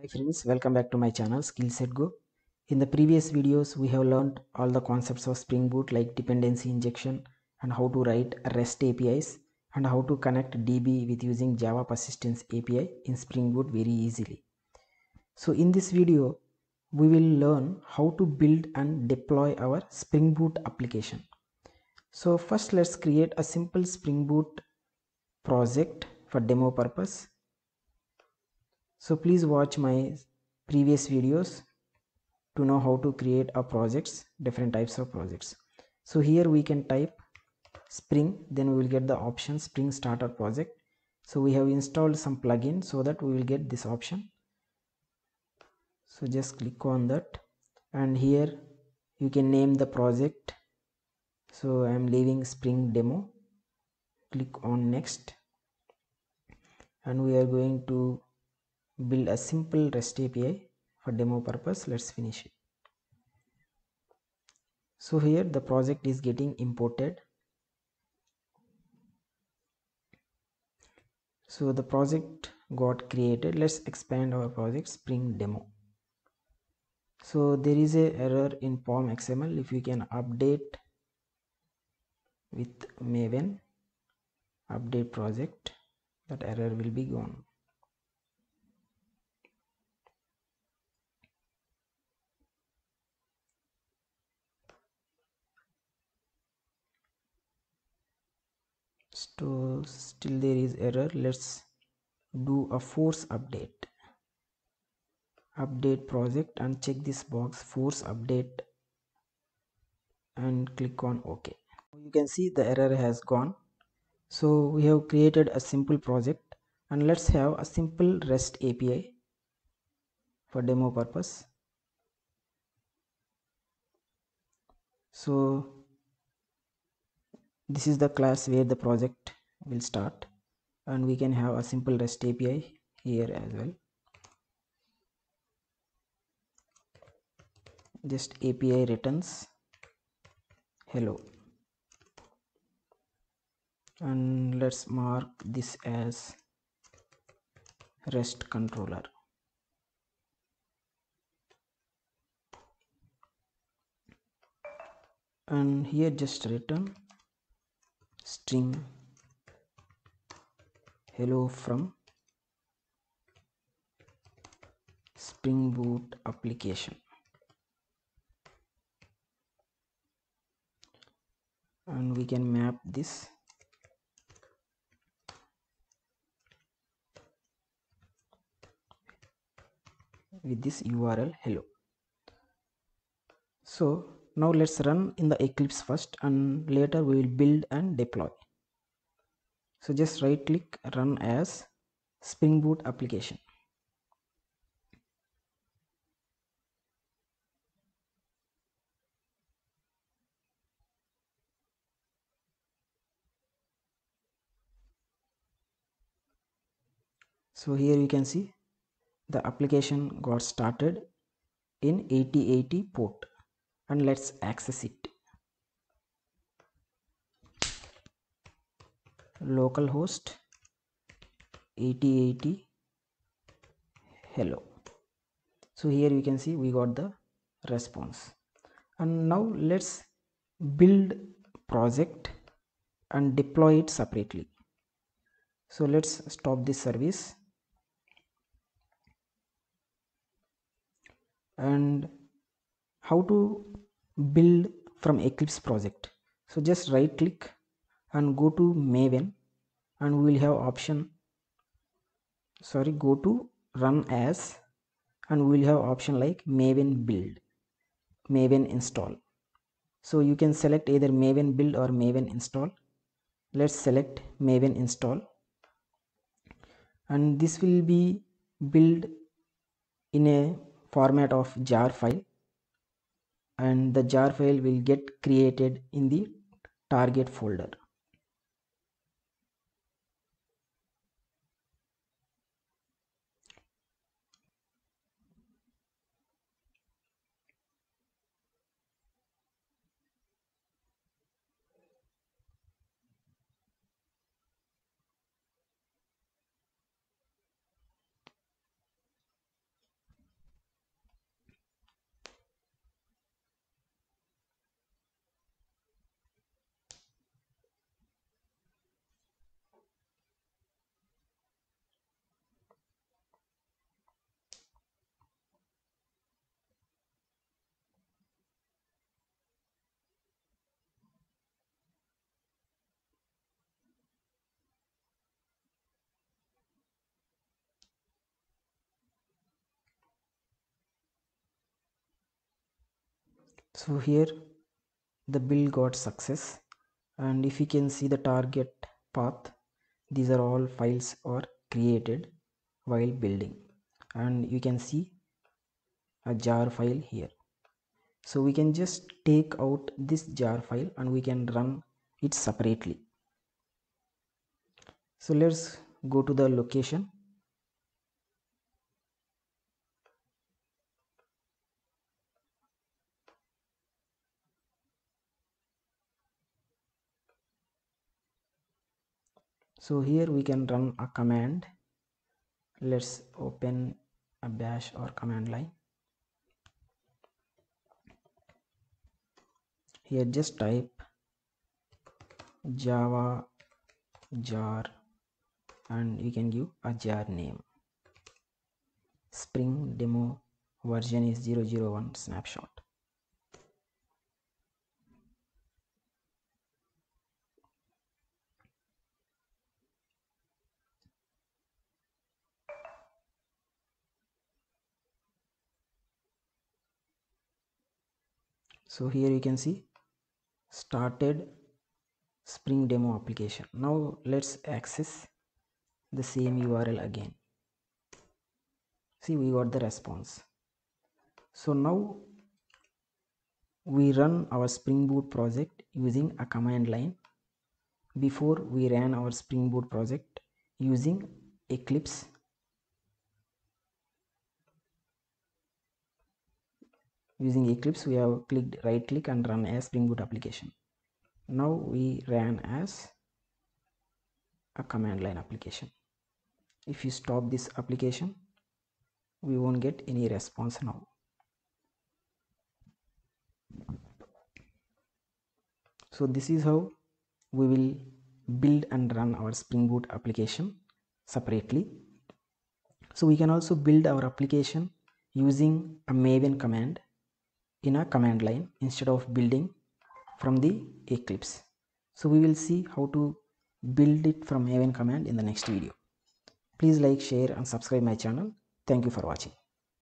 Hi friends, welcome back to my channel Skillset Go. In the previous videos, we have learned all the concepts of Spring Boot like dependency injection and how to write REST APIs and how to connect DB with using Java Persistence API in Spring Boot very easily. So in this video, we will learn how to build and deploy our Spring Boot application. So first let's create a simple Spring Boot project for demo purpose so please watch my previous videos to know how to create a projects different types of projects. So here we can type spring then we will get the option spring starter project. So we have installed some plugin so that we will get this option. So just click on that. And here you can name the project. So i am leaving spring demo. Click on next. And we are going to build a simple REST API for demo purpose. Let's finish it. So here the project is getting imported. So the project got created. Let's expand our project Spring Demo. So there is a error in POM XML. If you can update with Maven update project, that error will be gone. So still there is error. Let's do a force update. Update project and check this box force update and click on ok. You can see the error has gone. So we have created a simple project and let's have a simple rest api for demo purpose. So this is the class where the project will start. And we can have a simple rest api here as well. Just api returns. Hello. And let's mark this as rest controller. And here just return string. Hello from spring boot application. And we can map this. With this url hello. So now let's run in the eclipse first and later we will build and deploy. So just right click run as spring boot application. So here you can see the application got started in 8080 port and let's access it. Localhost 8080 hello. So here you can see we got the response. And now let's build project and deploy it separately. So let's stop this service. And how to build from eclipse project. So just right click and go to maven and we will have option sorry go to run as and we will have option like maven build maven install. So you can select either maven build or maven install. Let's select maven install. And this will be built in a format of jar file and the jar file will get created in the target folder so here the build got success. And if you can see the target path these are all files are created while building. And you can see a jar file here. So we can just take out this jar file and we can run it separately. So let's go to the location so here we can run a command. Let's open a bash or command line. Here just type java jar and you can give a jar name. Spring demo version is 001 snapshot so here you can see started spring demo application. Now let's access the same url again. See we got the response. So now we run our spring boot project using a command line. Before we ran our spring boot project using eclipse using eclipse we have clicked right click and run as spring boot application. Now we ran as a command line application. If you stop this application we won't get any response now. So this is how we will build and run our spring boot application separately. So we can also build our application using a maven command in a command line instead of building from the Eclipse. So we will see how to build it from Maven command in the next video. Please like, share and subscribe my channel. Thank you for watching.